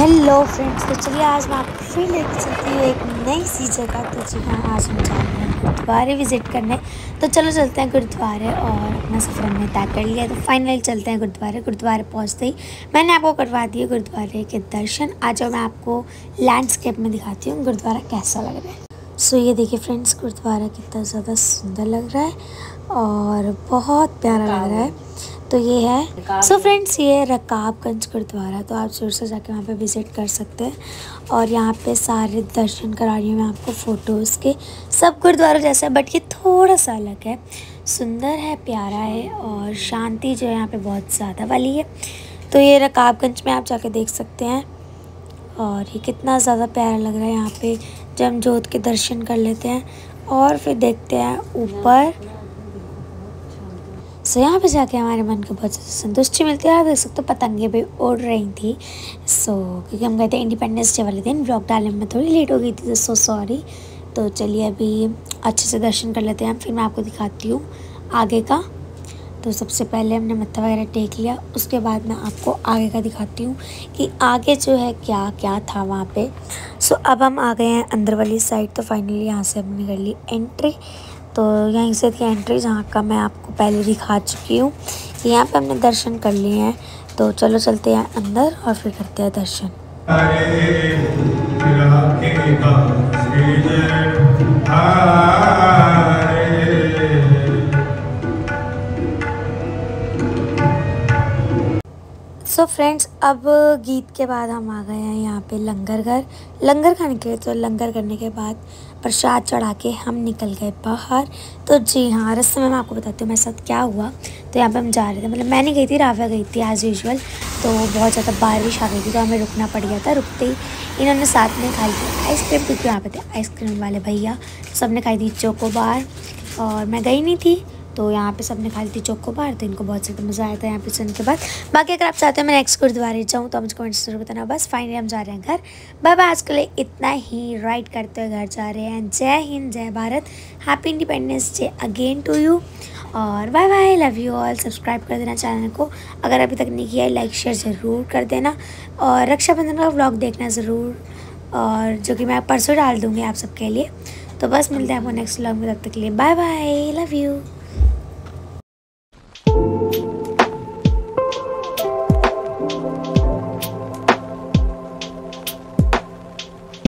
Hello friends तो चलिए, आज मैं आपको फिर लेके चलती हूँ एक नई सी जगह। तो जी हाँ आज हम जा रहे हैं गुरुद्वारे विज़िट करने। तो चलो, चलते हैं गुरुद्वारे और अपना सफ़र हमने तय कर लिया। तो फाइनली चलते हैं गुरुद्वारे। गुरुद्वारे पहुँचते ही मैंने आपको करवा दिए गुरुद्वारे के दर्शन। आज और मैं आपको लैंडस्केप में दिखाती हूँ, गुरुद्वारा कैसा लग रहा है। सो ये देखिए फ्रेंड्स गुरुद्वारा कितना ज़्यादा सुंदर लग रहा है और बहुत प्यारा लग रहा है। तो ये है। सो so फ्रेंड्स ये रकाबगंज गुरुद्वारा। तो आप ज़ोर से जाके वहाँ पे विज़िट कर सकते हैं। और यहाँ पे सारे दर्शन करा रही हूँ मैं आपको फ़ोटोज़ के। सब गुरुद्वारा जैसा है बट ये थोड़ा सा अलग है। सुंदर है प्यारा है और शांति जो है यहाँ पे बहुत ज़्यादा वाली है। तो ये रकाबगंज में आप जाके देख सकते हैं। और ये कितना ज़्यादा प्यारा लग रहा है यहाँ पे। जम जोत के दर्शन कर लेते हैं और फिर देखते हैं ऊपर। सो यहाँ पे जाके हमारे मन को बहुत ज़्यादा संतुष्टि मिलती है आप देख सकते हो पतंगे भी उड़ रही थी। सो so, क्योंकि हम गए थे इंडिपेंडेंस डे वाले दिन ब्लॉग डालने में थोड़ी लेट हो गई थी तो सो सॉरी तो चलिए अभी अच्छे से दर्शन कर लेते हैं फिर मैं आपको दिखाती हूँ आगे का। तो सबसे पहले हमने मत्था वगैरह टेक लिया उसके बाद मैं आपको आगे का दिखाती हूँ कि आगे जो है क्या क्या था वहाँ पे। सो so, अब हम आ गए हैं अंदर वाली साइड तो फाइनली यहाँ से हमने कर ली एंट्री तो यहीं से थी एंट्री जहाँ का मैं आपको पहले दिखा चुकी हूँ। यहाँ पे हमने दर्शन कर लिए हैं। तो चलो चलते हैं अंदर और फिर करते हैं दर्शन। सो so फ्रेंड्स अब गीत के बाद हम आ गए हैं यहाँ पे लंगर घर लंगर खाने के लिए तो लंगर करने के बाद प्रसाद चढ़ा के हम निकल गए बाहर। तो जी हाँ रस्ते में मैं आपको बताती हूँ, मेरे साथ क्या हुआ। तो यहाँ पे हम जा रहे थे मतलब मैं नहीं गई थी राव्या गई थी एज़ यूजल तो बहुत ज़्यादा बारिश आ गई थी तो हमें रुकना पड़ गया था, रुकते ही इन्होंने साथ में खाई थी आइसक्रीम, क्योंकि यहाँ पे थे आइसक्रीम वाले भैया। सबने खाई थी चोकोबार और मैं गई नहीं थी। तो यहाँ पे सबने खा ली थी चोको बार तो इनको बहुत ज़्यादा मज़ा आया था यहाँ पे सुनने के बाद। बाकी अगर आप चाहते हैं मैं नेक्स्ट गुरुद्वारे जाऊँ तो मुझे कमेंट ज़रूर बताना। बस फाइनली हम जा रहे हैं घर। बाय आज के लिए इतना ही। राइड करते हुए घर जा रहे हैं। जय हिंद, जय Bharat. Happy independence day again to you और bye bye love you all subscribe कर देना चैनल को। अगर अभी तक नहीं किया है लाइक शेयर ज़रूर कर देना। और रक्षाबंधन का व्लॉग देखना ज़रूर। और जो कि मैं परसों डाल दूँगी आप सबके लिए। तो बस मिलते हैं आपको नेक्स्ट व्लॉग में। तब तक के लिए बाय बाय लव यू